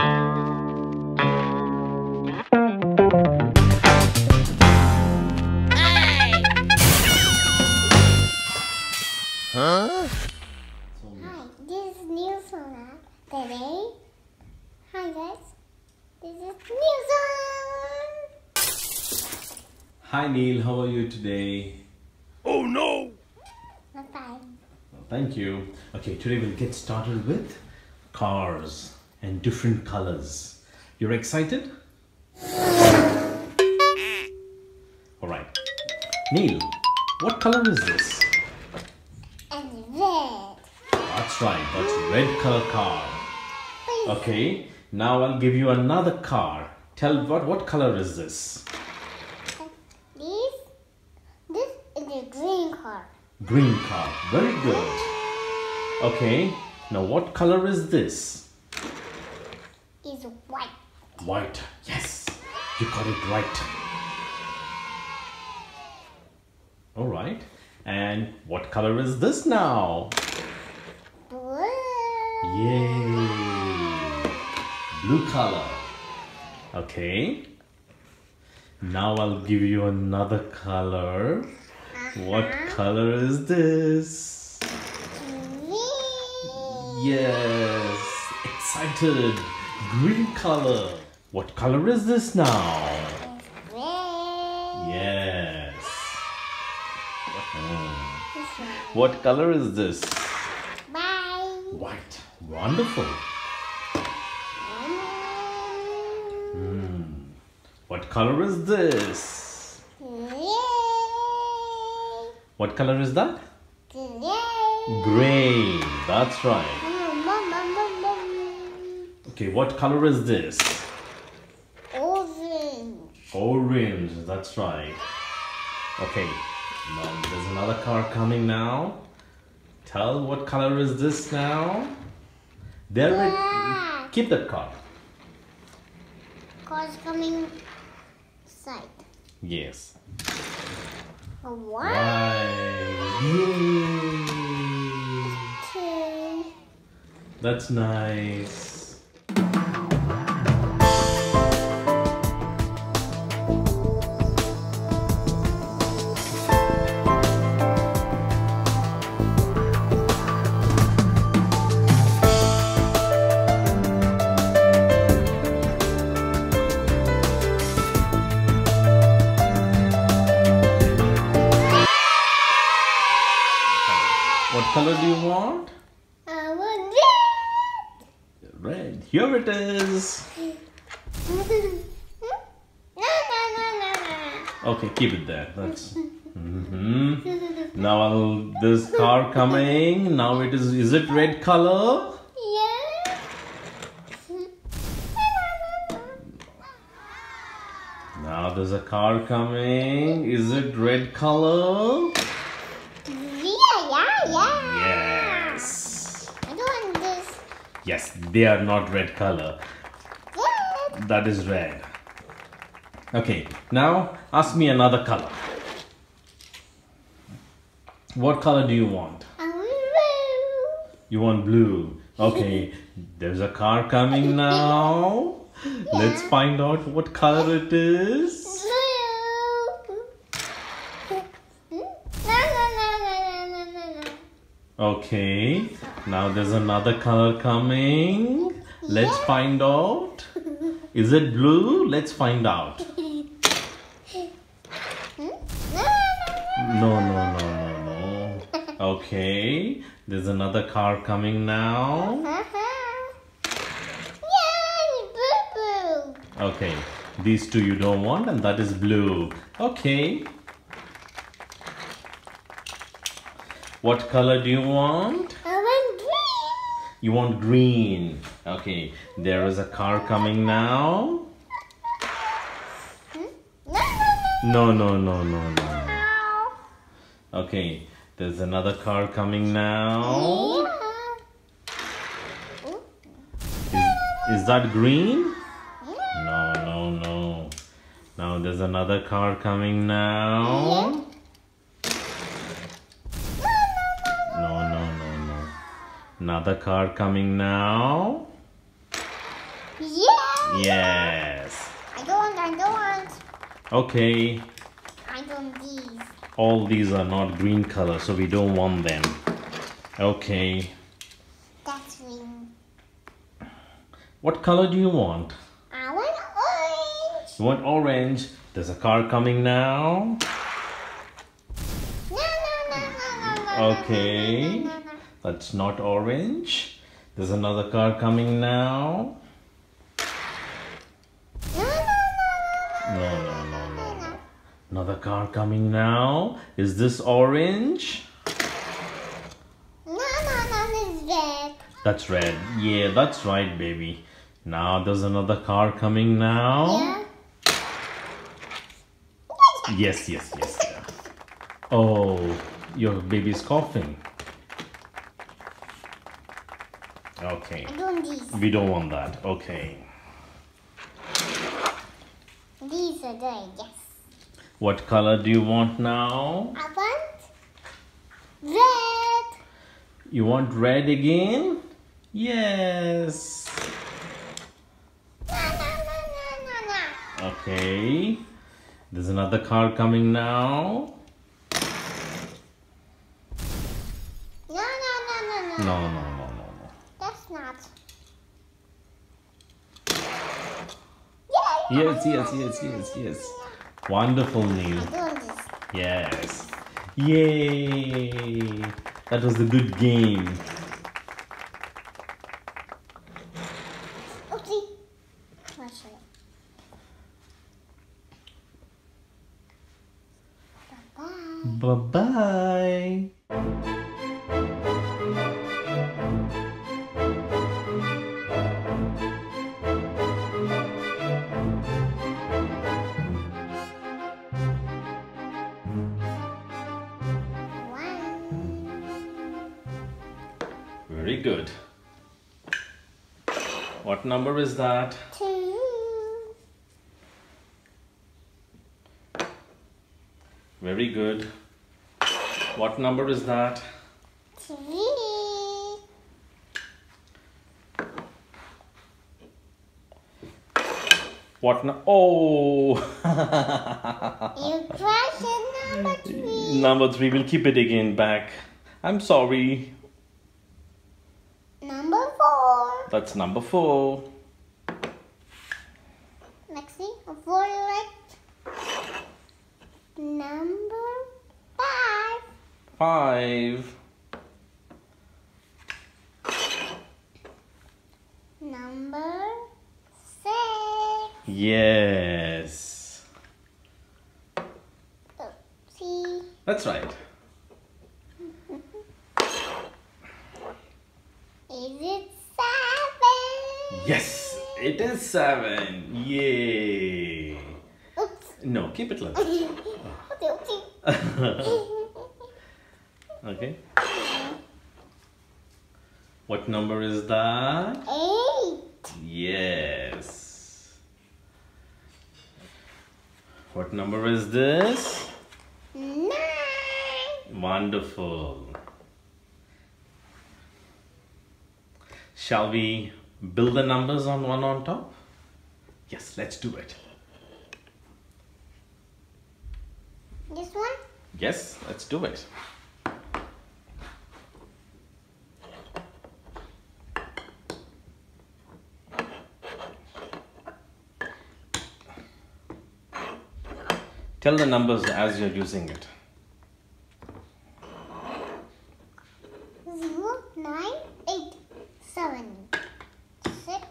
Hi, this is NeelZone. Today, hi guys, this is Neil Sona. Hi Neel, how are you today? Oh, I'm fine. Thank you. Okay, today we'll get started with cars and different colors. You're excited? Alright. Neel, what color is this? And red. That's right, that's red color car. Okay, now I'll give you another car. Tell what what color is this? This, this is a green car. Green car. Very good. Okay, now what color is this? Is white. White. Yes, you got it right. All right. And what color is this now? Blue. Yay! Blue color. Okay. Now I'll give you another color. What uh-huh. color is this? Green. Yes, excited. Green color. What color is this now? Red. Yes. Hmm. What color is this? Bye. White. Wonderful. Mm. Hmm. What color is this? Gray. What color is that? Gray. Gray. That's right. Mum, mum, mum. Okay, what color is this? Orange. Orange. That's right. Okay. Now there's another car coming now. Tell what color is this now? There it. Keep that car. Cars coming side. Yes. One, Right. Yay. two. That's nice. Color do you want? I want Red. Red. Here it is. Okay, keep it there. That's. hmm Now I'll, this car coming. Now it is. Is it red color? Yeah. Now there's a car coming. Is it red color? Yes, they are not red color. Red. That is red. Okay, now ask me another color. What color do you want? I want You want blue. Okay, there's a car coming now. Let's find out what color it is. blue. No, no, no, no, no, no, no. Okay, now there's another color coming. Let's Yeah. find out. Is it blue? Let's find out. No, no, no, no, no. Okay, there's another car coming now. Okay, these two you don't want, and that is blue. Okay. What color do you want? I want green. You want green. Okay, there is a car coming now. Hmm? No, no, no, no, no. Okay, there's another car coming now. Is, is that green? No, no, no. Now there's another car coming now. Another car coming now. Yes. Yes. I don't want, I don't want. Okay. I don't these. All these are not green color, so we don't want them. Okay. That's green. What color do you want? I want orange. You want orange? There's a car coming now. No, no, no, no, no, no. Okay. No, no, no. That's not orange. There's another car coming now. No, no, no, no, No, no, no, no, no. Another car coming now. Is this orange? no, no, no, it's red. That's red. Yeah, that's right, baby. Now there's another car coming now. Yeah. Yes, yes, yes. yeah. Oh, your baby's coughing. Okay. Don't. We don't want that. Okay. These are there, yes. What color do you want now? I want red. You want red again? Yes. No, no, no. Okay. There's another car coming now. No, no, no, no, no. No, no, no, no, no. That's not. Yes, yes, yes, yes, yes. Wonderful, Neel. Yes. Yay! That was a good game. Oopsie. What should I? Bye-bye. Very good. What number is that? Two. Very good. What number is that? Three. What nu- Oh! You it number three. number three. We'll keep it again back. I'm sorry. Number four. That's number four. Next thing, four right. Number five. Five. Number six. Yes. Oopsie. That's right. Is it seven? Yes, it is seven. Yay. Oops. No, keep it like. Oopsie, oopsie. okay. What number is that? Eight. Yes. What number is this? Nine. Wonderful. Shall we build the numbers on one on top? Yes, let's do it. This one? Yes, let's do it. Tell the numbers as you're using it. Zero, nine, eight, seven, six,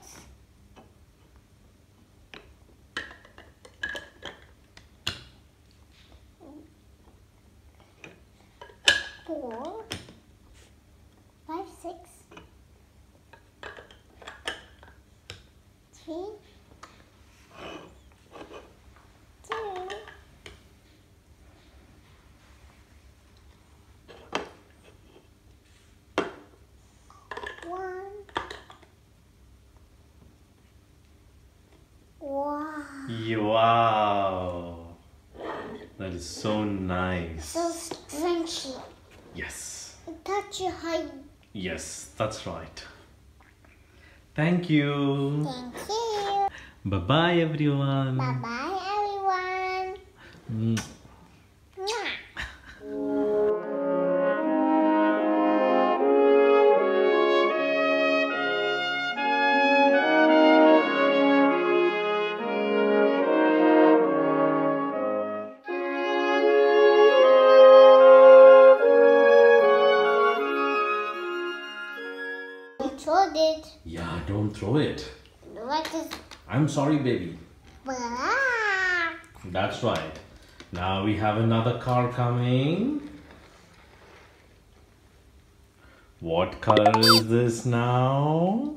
four, five, six, three, two, one. Wow. Wow. That is so nice. So stretchy. Yes. Touch your. Yes, that's right. Thank you. Thank you. Bye bye, everyone. Bye bye, everyone. Mm. Don't throw it. What is I'm sorry, baby. blah? That's right. Now we have another car coming. What color is this now?